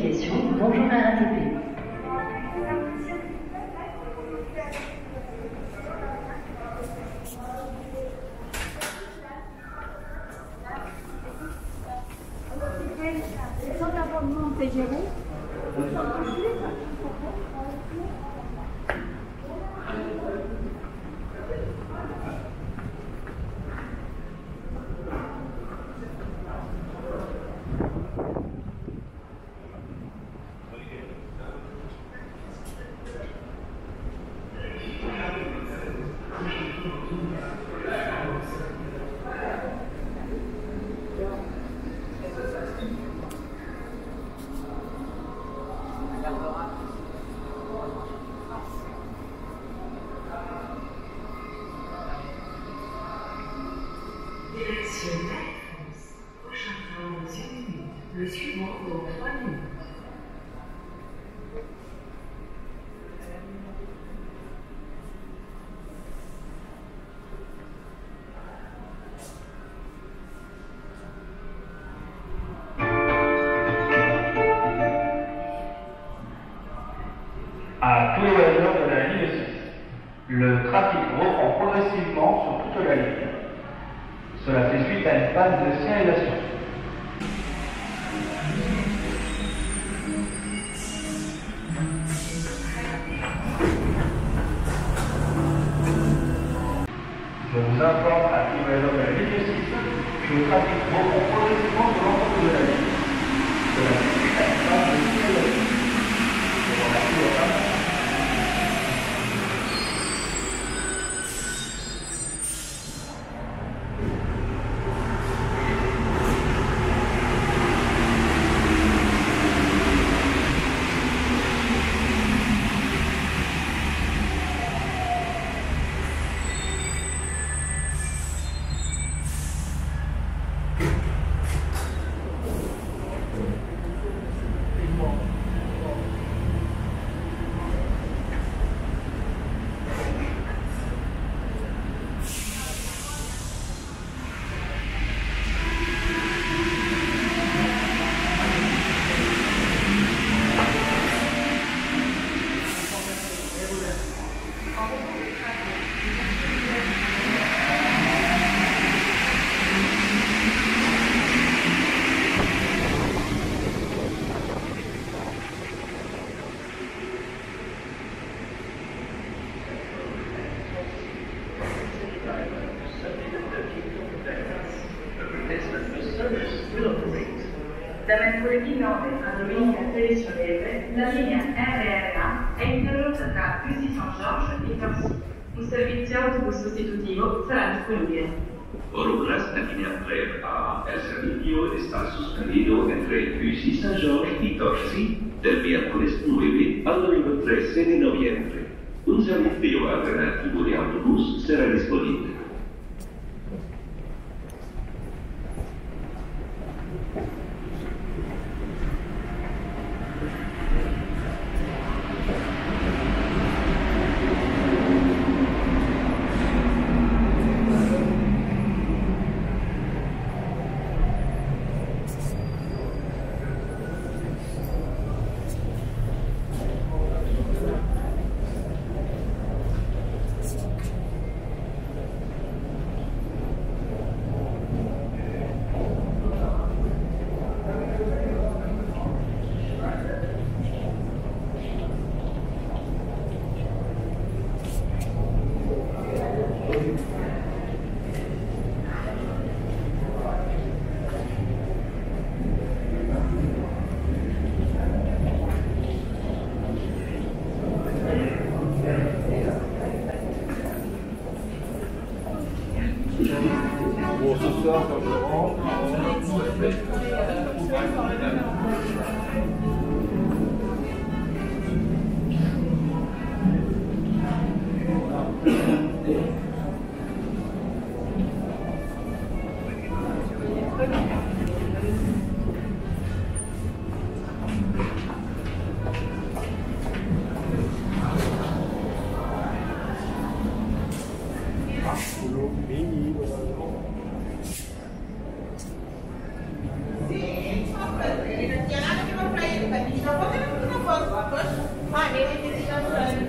Question. Bonjour RTP. pas de ciel et la giovedì 9 a domenica 13 novembre, la linea RRA è interrotta tra Bussy-Saint-Georges e Torcy. Un servizio autobus sostitutivo sarà disponibile. Oruras, la línea 3A, el servicio está suspendido entre Bussy Saint Georges y Torcy del miércoles 9 al domingo 13 de Un servizio alternativo de autobús será हाँ daily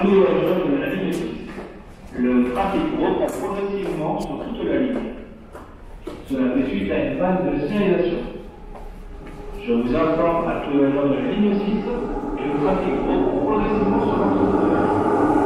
tous les de la ligne le trafic reprend progressivement sur toute la ligne. Cela fait suite à une phase de signalisation. Je vous informe à tous les agents de la ligne 6 que le trafic reprend progressivement sur toute la ligne.